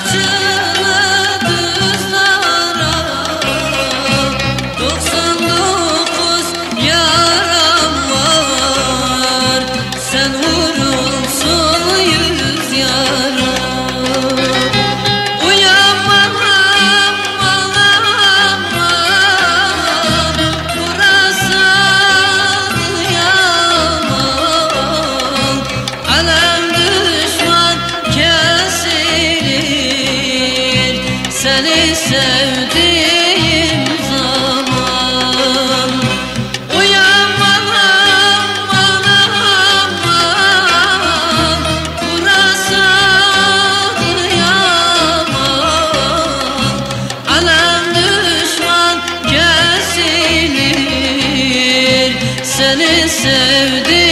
to seni sevdiğim zaman. Uyan bana bana aman Burası kıyaman Alem düşman kesilir Seni sevdiğim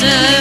listen.